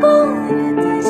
不远的